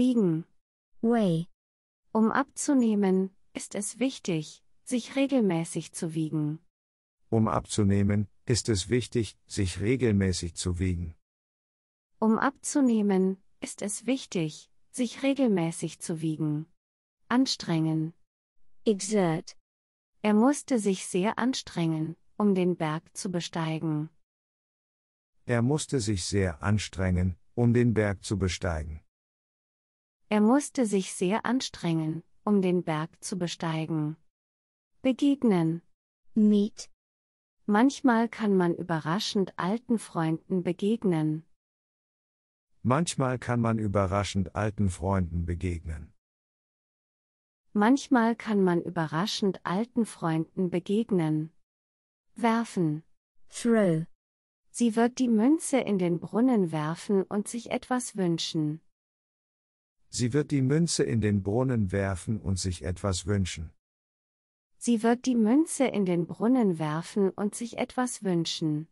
Wiegen. weigh. Um abzunehmen, ist es wichtig, sich regelmäßig zu wiegen. Um abzunehmen, ist es wichtig, sich regelmäßig zu wiegen. Um abzunehmen, ist es wichtig, sich regelmäßig zu wiegen. Anstrengen. exert, Er musste sich sehr anstrengen, um den Berg zu besteigen. Er musste sich sehr anstrengen, um den Berg zu besteigen. Er musste sich sehr anstrengen, um den Berg zu besteigen. Begegnen. meet, Manchmal kann man überraschend alten Freunden begegnen. Manchmal kann man überraschend alten Freunden begegnen. Manchmal kann man überraschend alten Freunden begegnen. Werfen. throw, Sie wird die Münze in den Brunnen werfen und sich etwas wünschen. Sie wird die Münze in den Brunnen werfen und sich etwas wünschen. Sie wird die Münze in den Brunnen werfen und sich etwas wünschen.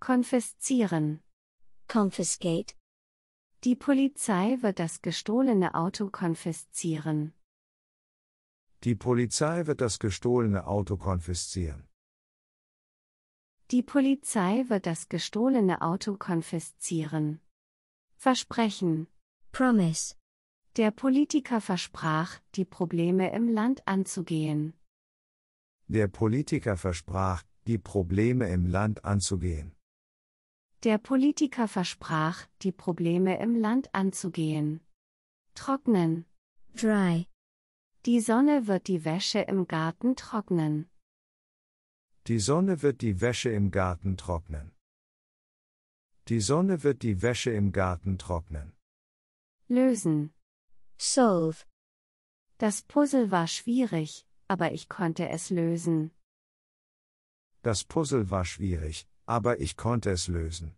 Konfiszieren. confiscate, Die Polizei wird das gestohlene Auto konfiszieren. Die Polizei wird das gestohlene Auto konfiszieren. Die Polizei wird das gestohlene Auto konfiszieren. Versprechen. promise, Der Politiker versprach, die Probleme im Land anzugehen. Der Politiker versprach, die Probleme im Land anzugehen. Der Politiker versprach, die Probleme im Land anzugehen. Trocknen. dry, Die Sonne wird die Wäsche im Garten trocknen. Die Sonne wird die Wäsche im Garten trocknen. Die Sonne wird die Wäsche im Garten trocknen. Lösen. Solve, Das Puzzle war schwierig, aber ich konnte es lösen. Das Puzzle war schwierig, aber ich konnte es lösen.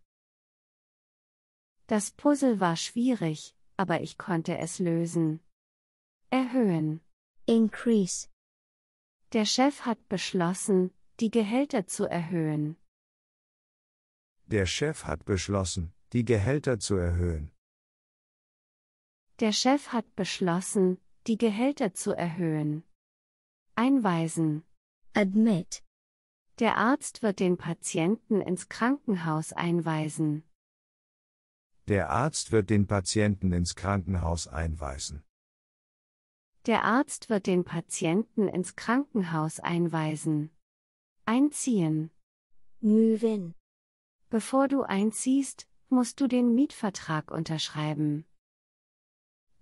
Das Puzzle war schwierig, aber ich konnte es lösen. Erhöhen. increase, Der Chef hat beschlossen, die Gehälter zu erhöhen. Der Chef hat beschlossen, die Gehälter zu erhöhen. Der Chef hat beschlossen, die Gehälter zu erhöhen. Einweisen. admit, Der Arzt wird den Patienten ins Krankenhaus einweisen. Der Arzt wird den Patienten ins Krankenhaus einweisen. Der Arzt wird den Patienten ins Krankenhaus einweisen. Einziehen. move in, Bevor du einziehst, musst du den Mietvertrag unterschreiben.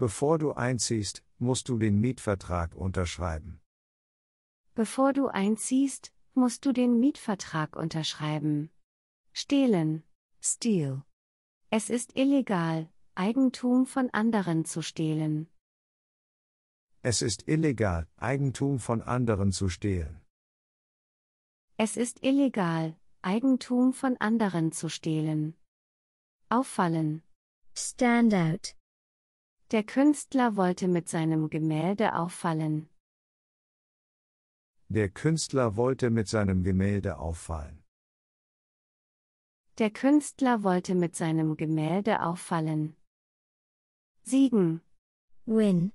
Bevor du einziehst, musst du den Mietvertrag unterschreiben. Bevor du einziehst, musst du den Mietvertrag unterschreiben. Stehlen. Steal. Es ist illegal, Eigentum von anderen zu stehlen. Es ist illegal, Eigentum von anderen zu stehlen. Es ist illegal, Eigentum von anderen zu stehlen. Auffallen. stand out, Der Künstler wollte mit seinem Gemälde auffallen. Der Künstler wollte mit seinem Gemälde auffallen. Der Künstler wollte mit seinem Gemälde auffallen. Siegen. win,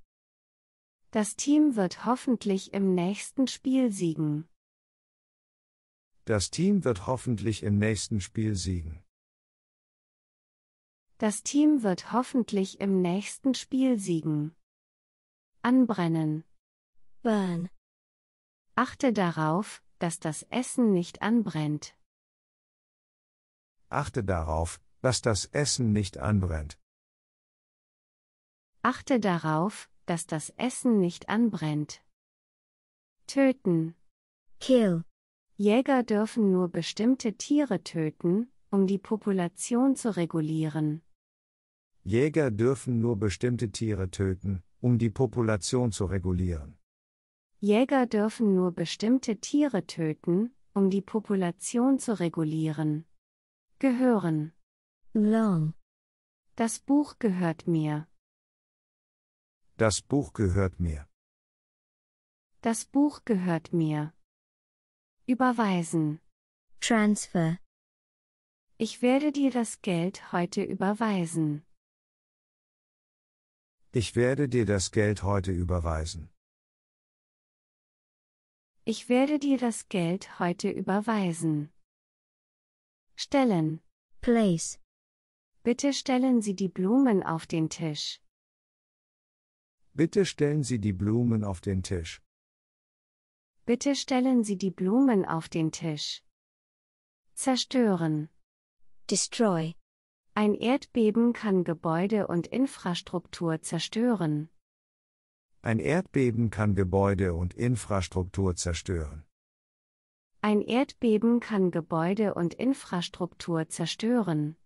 Das Team wird hoffentlich im nächsten Spiel siegen. Das Team wird hoffentlich im nächsten Spiel siegen. Das Team wird hoffentlich im nächsten Spiel siegen. Anbrennen. burn, Achte darauf, dass das Essen nicht anbrennt. Achte darauf, dass das Essen nicht anbrennt. Achte darauf, dass das Essen nicht anbrennt. Töten. kill, Jäger dürfen nur bestimmte Tiere töten, um die Population zu regulieren. Jäger dürfen nur bestimmte Tiere töten, um die Population zu regulieren. Jäger dürfen nur bestimmte Tiere töten, um die Population zu regulieren. Gehören. long, Das Buch gehört mir. Das Buch gehört mir. Das Buch gehört mir. Überweisen. transfer, Ich werde dir das Geld heute überweisen. Ich werde dir das Geld heute überweisen. Ich werde dir das Geld heute überweisen. Stellen. place, Bitte stellen Sie die Blumen auf den Tisch. Bitte stellen Sie die Blumen auf den Tisch. Bitte stellen Sie die Blumen auf den Tisch. Zerstören. destroy, Ein Erdbeben kann Gebäude und Infrastruktur zerstören. Ein Erdbeben kann Gebäude und Infrastruktur zerstören. Ein Erdbeben kann Gebäude und Infrastruktur zerstören.